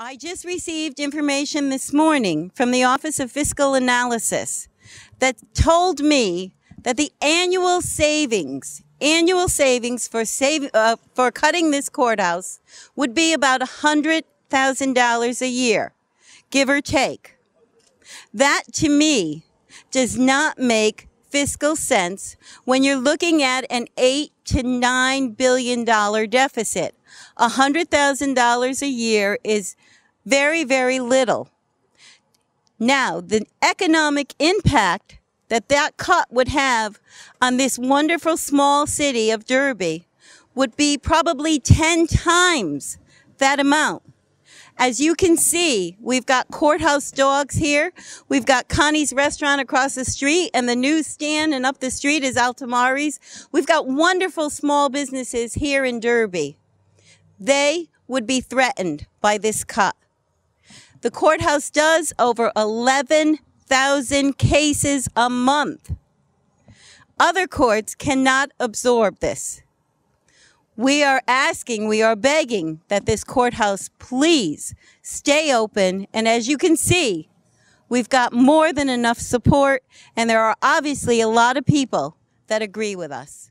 I just received information this morning from the Office of Fiscal Analysis that told me that the annual savings, annual savings for save, uh, for cutting this courthouse would be about $100,000 a year, give or take. That to me does not make fiscal sense when you're looking at an 8 to 9 billion dollar deficit. $100,000 a year is very, very little. Now, the economic impact that that cut would have on this wonderful small city of Derby would be probably 10 times that amount. As you can see, we've got courthouse dogs here. We've got Connie's restaurant across the street and the newsstand and up the street is Altamari's. We've got wonderful small businesses here in Derby. They would be threatened by this cut. The courthouse does over 11,000 cases a month. Other courts cannot absorb this. We are asking, we are begging that this courthouse please stay open. And as you can see, we've got more than enough support, and there are obviously a lot of people that agree with us.